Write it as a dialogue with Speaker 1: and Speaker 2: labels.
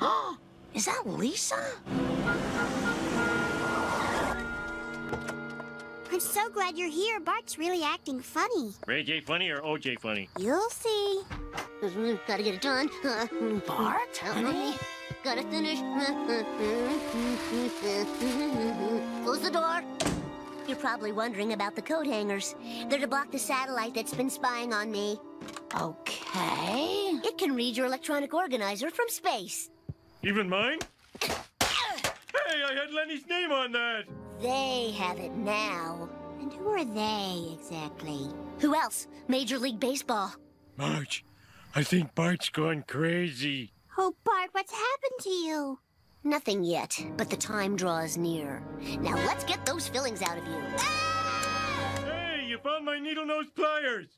Speaker 1: Is that Lisa?
Speaker 2: I'm so glad you're here. Bart's really acting funny.
Speaker 3: Ray J funny or OJ funny?
Speaker 2: You'll see. Mm-hmm.
Speaker 4: Gotta get it done.
Speaker 1: Bart, honey?
Speaker 4: Gotta finish. Close the door. You're probably wondering about the coat hangers. They're to block the satellite that's been spying on me.
Speaker 1: Okay.
Speaker 4: It can read your electronic organizer from space.
Speaker 3: Even mine? hey, I had Lenny's name on that.
Speaker 4: They have it now.
Speaker 2: And who are they exactly?
Speaker 4: Who else? Major League Baseball.
Speaker 3: Marge, I think Bart's gone crazy.
Speaker 2: Oh, Bart, what's happened to you?
Speaker 4: Nothing yet, but the time draws near. Now let's get those fillings out of you. Ah!
Speaker 3: Hey, you found my needle nose pliers.